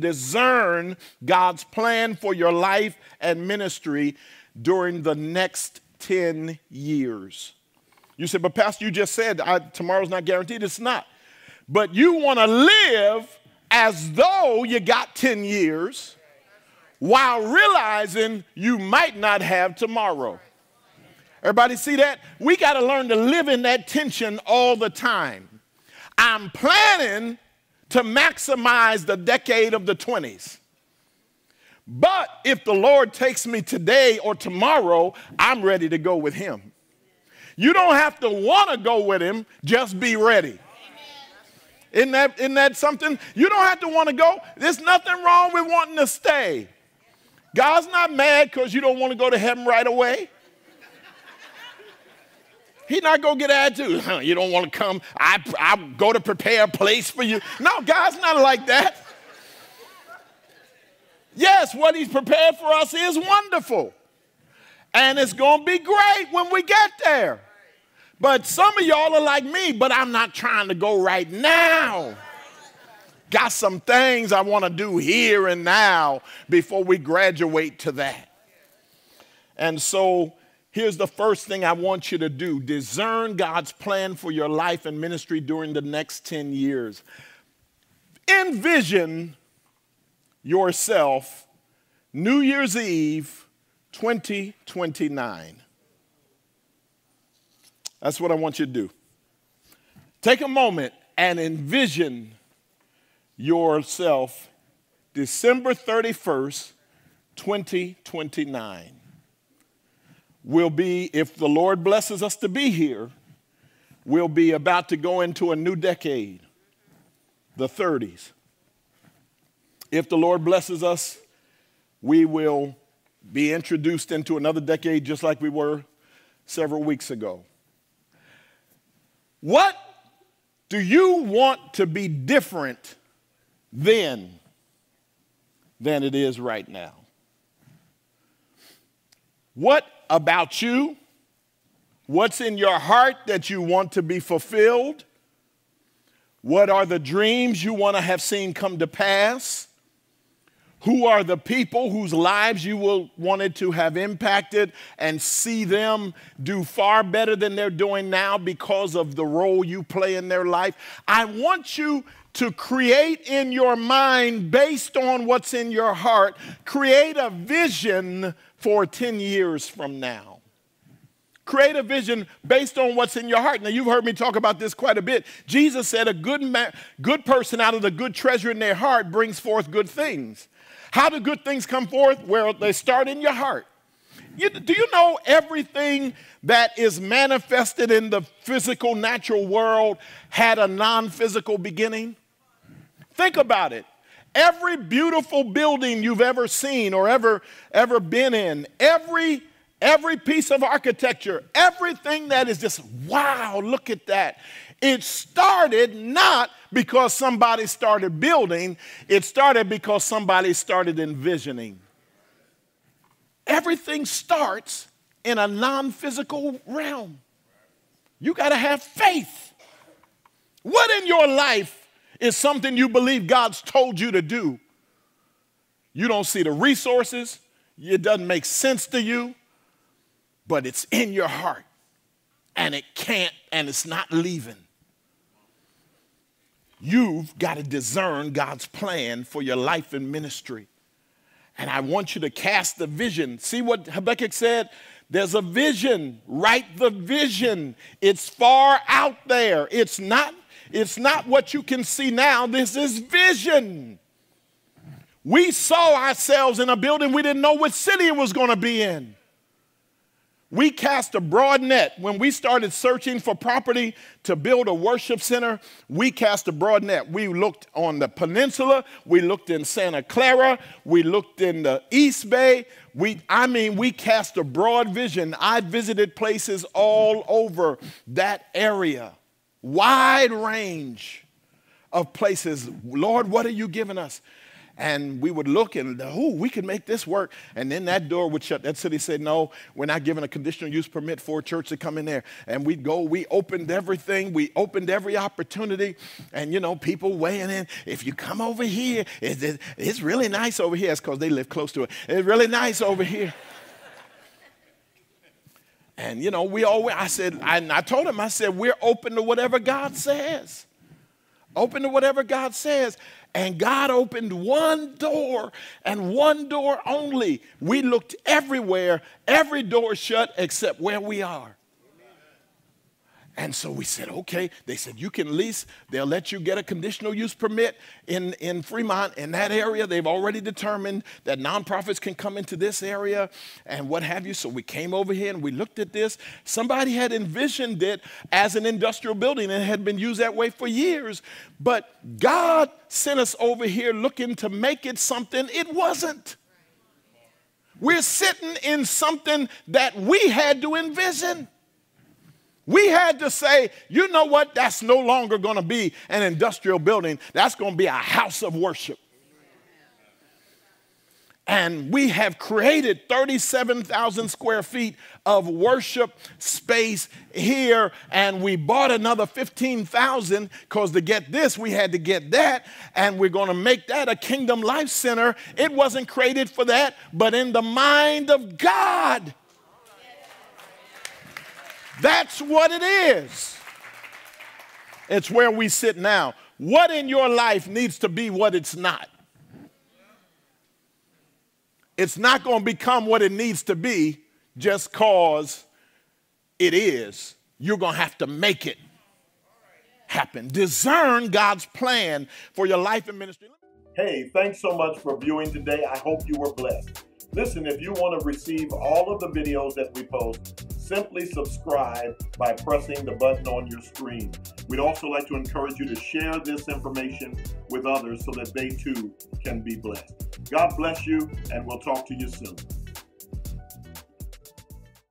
discern God's plan for your life and ministry during the next 10 years. You said, but Pastor, you just said tomorrow's not guaranteed. It's not. But you want to live as though you got 10 years while realizing you might not have tomorrow. Everybody see that? We got to learn to live in that tension all the time. I'm planning to maximize the decade of the 20s. But if the Lord takes me today or tomorrow, I'm ready to go with Him. You don't have to want to go with Him, just be ready. Isn't that, isn't that something? You don't have to want to go. There's nothing wrong with wanting to stay. God's not mad because you don't want to go to heaven right away. He's not going to get attitude. Huh, you don't want to come. I, I go to prepare a place for you. No, God's not like that. Yes, what he's prepared for us is wonderful. And it's going to be great when we get there. But some of y'all are like me, but I'm not trying to go right now. Got some things I want to do here and now before we graduate to that. And so here's the first thing I want you to do discern God's plan for your life and ministry during the next 10 years. Envision yourself New Year's Eve 2029. That's what I want you to do. Take a moment and envision yourself December 31st, 2029 will be, if the Lord blesses us to be here, we'll be about to go into a new decade, the 30s. If the Lord blesses us, we will be introduced into another decade just like we were several weeks ago. What do you want to be different then than it is right now? What about you? What's in your heart that you want to be fulfilled? What are the dreams you want to have seen come to pass? Who are the people whose lives you will wanted to have impacted and see them do far better than they're doing now because of the role you play in their life? I want you to create in your mind based on what's in your heart, create a vision for 10 years from now. Create a vision based on what's in your heart. Now, you've heard me talk about this quite a bit. Jesus said, A good, man, good person out of the good treasure in their heart brings forth good things. How do good things come forth? Well, they start in your heart. You, do you know everything that is manifested in the physical, natural world had a non physical beginning? Think about it. Every beautiful building you've ever seen or ever, ever been in, every, every piece of architecture, everything that is just, wow, look at that. It started not because somebody started building, it started because somebody started envisioning. Everything starts in a non physical realm. You got to have faith. What in your life is something you believe God's told you to do? You don't see the resources, it doesn't make sense to you, but it's in your heart and it can't and it's not leaving. You've got to discern God's plan for your life and ministry. And I want you to cast the vision. See what Habakkuk said? There's a vision. Write the vision. It's far out there. It's not, it's not what you can see now. This is vision. We saw ourselves in a building we didn't know what city it was going to be in. We cast a broad net. When we started searching for property to build a worship center, we cast a broad net. We looked on the peninsula, we looked in Santa Clara, we looked in the East Bay. We, I mean, we cast a broad vision. I visited places all over that area, wide range of places. Lord, what are you giving us? And we would look and, oh, we could make this work. And then that door would shut. That city said, no, we're not giving a conditional use permit for a church to come in there. And we'd go, we opened everything, we opened every opportunity. And, you know, people weighing in, if you come over here, it's, it's really nice over here. It's because they live close to it. It's really nice over here. And, you know, we always, I said, I, I told him, I said, we're open to whatever God says. Open to whatever God says. And God opened one door and one door only. We looked everywhere, every door shut except where we are. And so we said, okay. They said, you can lease, they'll let you get a conditional use permit in, in Fremont, in that area. They've already determined that nonprofits can come into this area and what have you. So we came over here and we looked at this. Somebody had envisioned it as an industrial building and had been used that way for years. But God sent us over here looking to make it something it wasn't. We're sitting in something that we had to envision. We had to say, you know what? That's no longer going to be an industrial building. That's going to be a house of worship. And we have created 37,000 square feet of worship space here. And we bought another 15,000 because to get this, we had to get that. And we're going to make that a Kingdom Life Center. It wasn't created for that, but in the mind of God. That's what it is. It's where we sit now. What in your life needs to be what it's not? It's not going to become what it needs to be just cause it is. You're going to have to make it happen. Discern God's plan for your life and ministry. Hey, thanks so much for viewing today. I hope you were blessed. Listen, if you want to receive all of the videos that we post, simply subscribe by pressing the button on your screen. We'd also like to encourage you to share this information with others so that they too can be blessed. God bless you, and we'll talk to you soon.